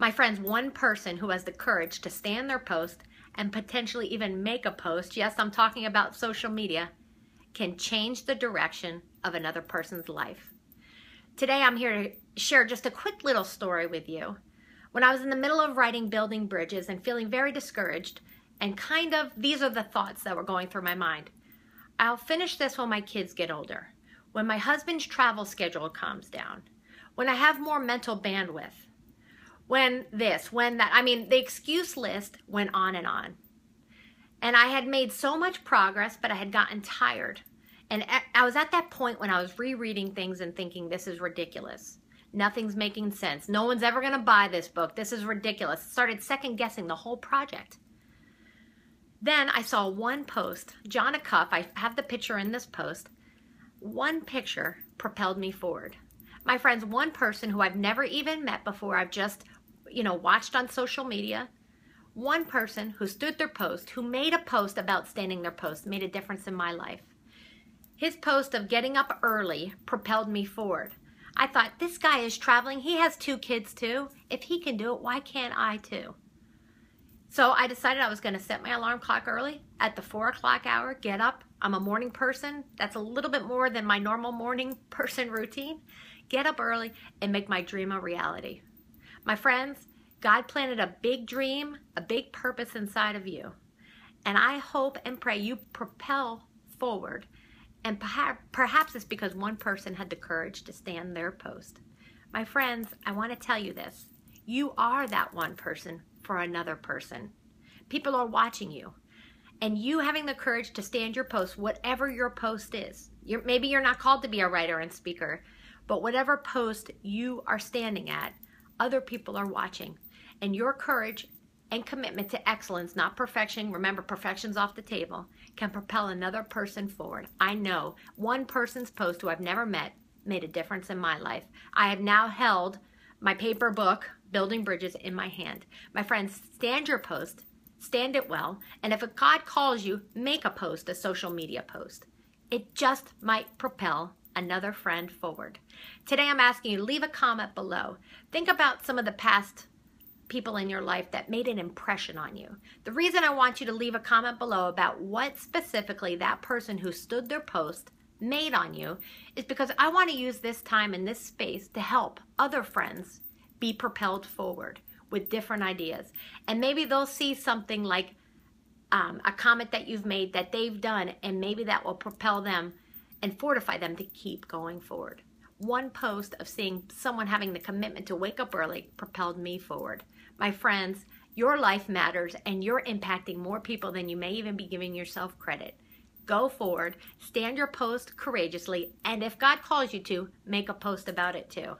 My friends, one person who has the courage to stand their post and potentially even make a post, yes, I'm talking about social media, can change the direction of another person's life. Today, I'm here to share just a quick little story with you. When I was in the middle of writing Building Bridges and feeling very discouraged, and kind of these are the thoughts that were going through my mind. I'll finish this when my kids get older, when my husband's travel schedule calms down, when I have more mental bandwidth, when this, when that. I mean, the excuse list went on and on. And I had made so much progress, but I had gotten tired. And I was at that point when I was rereading things and thinking, this is ridiculous. Nothing's making sense. No one's ever going to buy this book. This is ridiculous. Started second guessing the whole project. Then I saw one post, Jon Acuff, I have the picture in this post. One picture propelled me forward. My friends, one person who I've never even met before, I've just, you know, watched on social media. One person who stood their post, who made a post about standing their post, made a difference in my life. His post of getting up early propelled me forward. I thought, this guy is traveling. He has two kids too. If he can do it, why can't I too? So I decided I was going to set my alarm clock early at the four o'clock hour, get up. I'm a morning person. That's a little bit more than my normal morning person routine. Get up early and make my dream a reality. My friends, God planted a big dream, a big purpose inside of you. And I hope and pray you propel forward. And perhaps it's because one person had the courage to stand their post. My friends, I want to tell you this. You are that one person for another person. People are watching you. And you having the courage to stand your post, whatever your post is. You're, maybe you're not called to be a writer and speaker, but whatever post you are standing at, other people are watching. And your courage and commitment to excellence, not perfection, remember perfection's off the table, can propel another person forward. I know one person's post who I've never met made a difference in my life. I have now held my paper book building bridges in my hand. My friends, stand your post, stand it well, and if a God calls you, make a post, a social media post. It just might propel another friend forward. Today I'm asking you to leave a comment below. Think about some of the past people in your life that made an impression on you. The reason I want you to leave a comment below about what specifically that person who stood their post made on you is because I want to use this time in this space to help other friends be propelled forward with different ideas. And maybe they'll see something like um, a comment that you've made that they've done, and maybe that will propel them and fortify them to keep going forward. One post of seeing someone having the commitment to wake up early propelled me forward. My friends, your life matters and you're impacting more people than you may even be giving yourself credit. Go forward, stand your post courageously, and if God calls you to, make a post about it too.